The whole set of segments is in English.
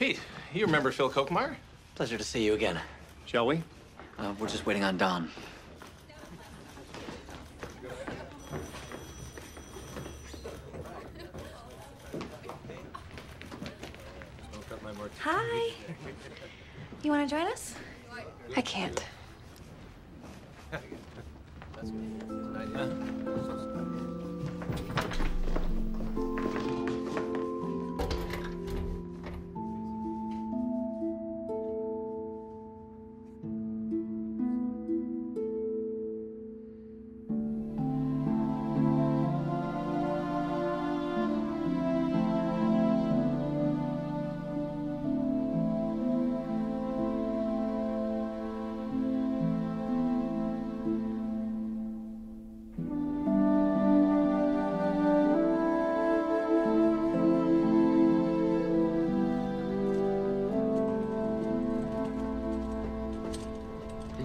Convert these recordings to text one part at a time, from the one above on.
Pete, you remember Phil Kochmeyer? Pleasure to see you again. Shall we? Uh, we're just waiting on Don. Hi. You want to join us? I can't.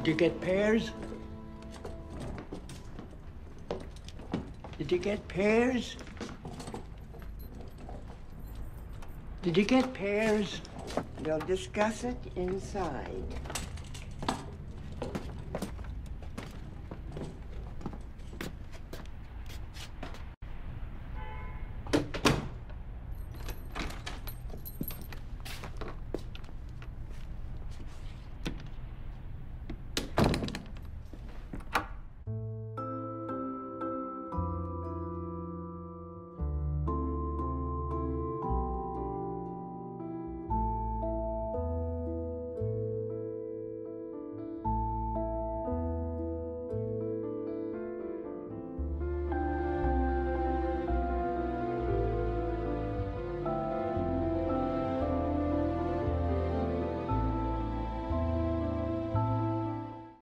Did you get pears? Did you get pears? Did you get pears? We'll discuss it inside.